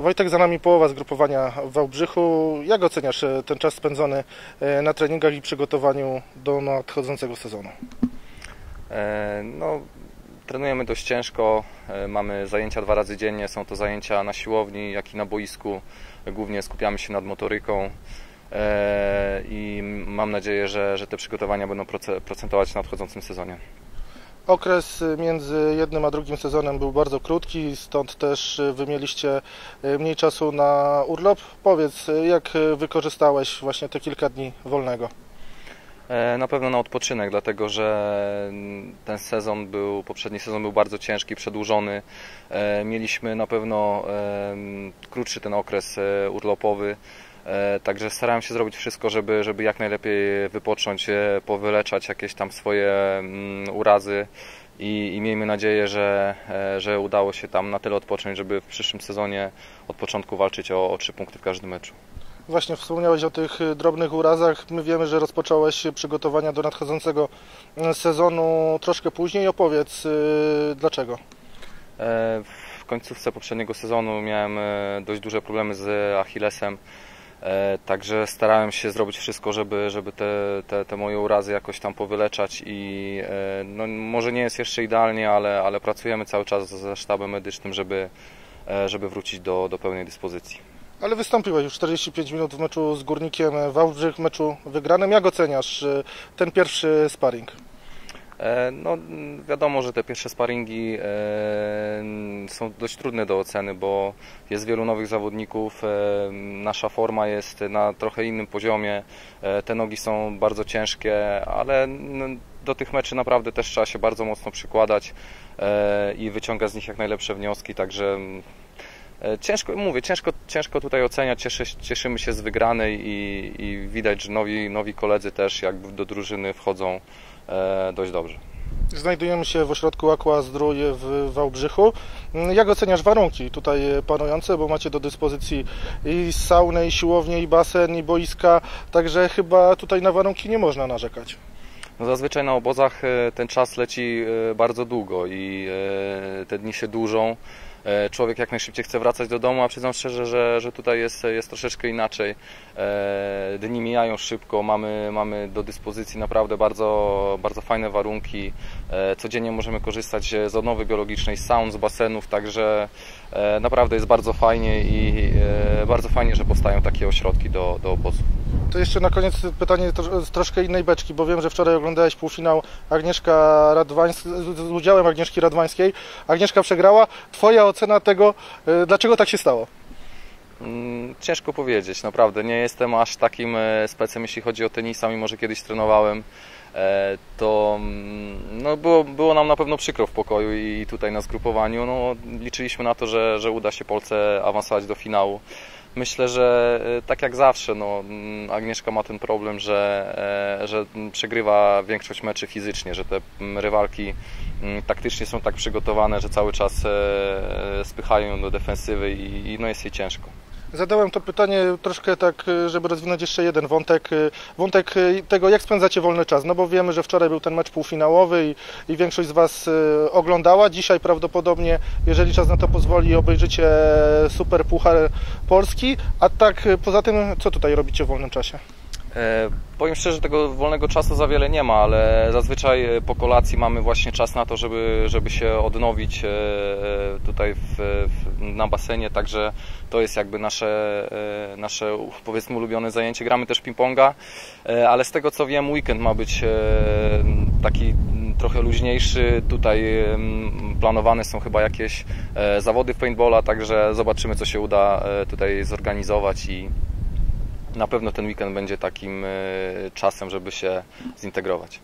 Wojtek, za nami połowa zgrupowania w Wałbrzychu. Jak oceniasz e, ten czas spędzony e, na treningach i przygotowaniu do nadchodzącego sezonu? E, No, trenujemy dość ciężko, mamy zajęcia dwa razy dziennie, są to zajęcia na siłowni, jak i na boisku. Głównie skupiamy się nad motoryką i mam nadzieję, że, że te przygotowania będą proce- procentować w nadchodzącym sezonie. Okres e, między jednym a drugim sezonem był bardzo krótki, stąd też e, wy mieliście e, mniej czasu na urlop. Powiedz, e, jak e, wykorzystałeś właśnie te kilka dni wolnego? E, Na pewno na odpoczynek, dlatego że mm, ten sezon był, poprzedni sezon był bardzo ciężki, przedłużony. E, Mieliśmy na pewno em, krótszy ten okres e, urlopowy, e, także starałem się zrobić wszystko, żeby, żeby jak najlepiej wypocząć, e, powyleczać jakieś tam swoje mm, urazy i, i miejmy nadzieję, że, e, że udało się tam na tyle odpocząć, żeby w przyszłym sezonie od początku walczyć o, o trzy punkty w każdym meczu. Właśnie wspomniałeś o tych e, drobnych urazach. My wiemy, że rozpocząłeś przygotowania do nadchodzącego e, sezonu troszkę później. Opowiedz e, dlaczego. E, W końcówce poprzedniego sezonu miałem e, dość duże problemy z Achillesem, e, także starałem się zrobić wszystko, żeby, żeby te, te, te moje urazy jakoś tam powyleczać i e, no, może nie jest jeszcze idealnie, ale, ale pracujemy cały czas ze sztabem medycznym, żeby, e, żeby wrócić do, do pełnej dyspozycji. Ale wystąpiłeś już 45 minut w meczu z Górnikiem Wałbrzych, meczu wygranym. Jak oceniasz e, ten pierwszy sparring? E, No, wiadomo, że te pierwsze sparingi e, są dość trudne do oceny, bo jest wielu nowych zawodników. e, Nasza forma jest na trochę innym poziomie. Te nogi są bardzo ciężkie, ale do tych meczy naprawdę też trzeba się bardzo mocno przykładać i wyciągać z nich jak najlepsze wnioski. Także ciężko, mówię, ciężko, ciężko tutaj oceniać. Cieszy, cieszymy się z wygranej i, i widać, że nowi, nowi koledzy też jakby do drużyny wchodzą e, dość dobrze. Znajdujemy się w ośrodku Aqua Zdrój w Wałbrzychu. Mm, Jak oceniasz warunki tutaj panujące, bo macie do dyspozycji i saunę, i siłownię, i basen, i boiska, także chyba tutaj na warunki nie można narzekać. No zazwyczaj na obozach e, ten czas leci e, bardzo długo i e, te dni się dłużą. E, Człowiek jak najszybciej chce wracać do domu, a przyznam szczerze, że, że tutaj jest, jest troszeczkę inaczej. E, Dni mijają szybko, mamy, mamy do dyspozycji naprawdę bardzo, bardzo fajne warunki. E, Codziennie możemy korzystać z odnowy biologicznej, z saun, z basenów, także naprawdę jest bardzo fajnie i bardzo fajnie, że powstają takie ośrodki do, do obozów. To jeszcze na koniec pytanie z troszkę innej beczki, bo wiem, że wczoraj oglądałeś półfinał Agnieszka Radwańska, z udziałem Agnieszki Radwańskiej. Agnieszka przegrała. Twoja ocena tego, e, dlaczego tak się stało? Mm, Ciężko powiedzieć, naprawdę. Nie jestem aż takim e, specem, jeśli chodzi o tenisa, mimo że kiedyś trenowałem. E, To mm, no, było, było nam na pewno przykro w pokoju i tutaj na zgrupowaniu. No, liczyliśmy na to, że, że uda się Polsce awansować do finału. Myślę, że e, tak jak zawsze, no, mm, Agnieszka ma ten problem, że, e, że przegrywa większość meczy fizycznie, że te mm, rywalki mm, taktycznie są tak przygotowane, że cały czas e, spychają ją do defensywy i no jest jej ciężko. Zadałem to pytanie troszkę tak, e, żeby rozwinąć jeszcze jeden wątek. e, Wątek e, tego, jak spędzacie wolny czas. No bo wiemy, że wczoraj był ten mecz półfinałowy i, i większość z Was oglądała. Dzisiaj prawdopodobnie, jeżeli czas na to pozwoli, obejrzycie Super Puchar Polski. A tak poza tym, co tutaj robicie w wolnym czasie? E, Powiem szczerze, tego wolnego czasu za wiele nie ma, ale zazwyczaj e, po kolacji mamy właśnie czas na to, żeby, żeby się odnowić e, tutaj w, w, na basenie, także to jest jakby nasze, nasze powiedzmy ulubione zajęcie. Gramy też ping-ponga, ale z tego co wiem weekend ma być taki trochę luźniejszy. Tutaj planowane są chyba jakieś zawody w paintballa, także zobaczymy co się uda tutaj zorganizować i na pewno ten weekend będzie takim e, czasem, żeby się zintegrować.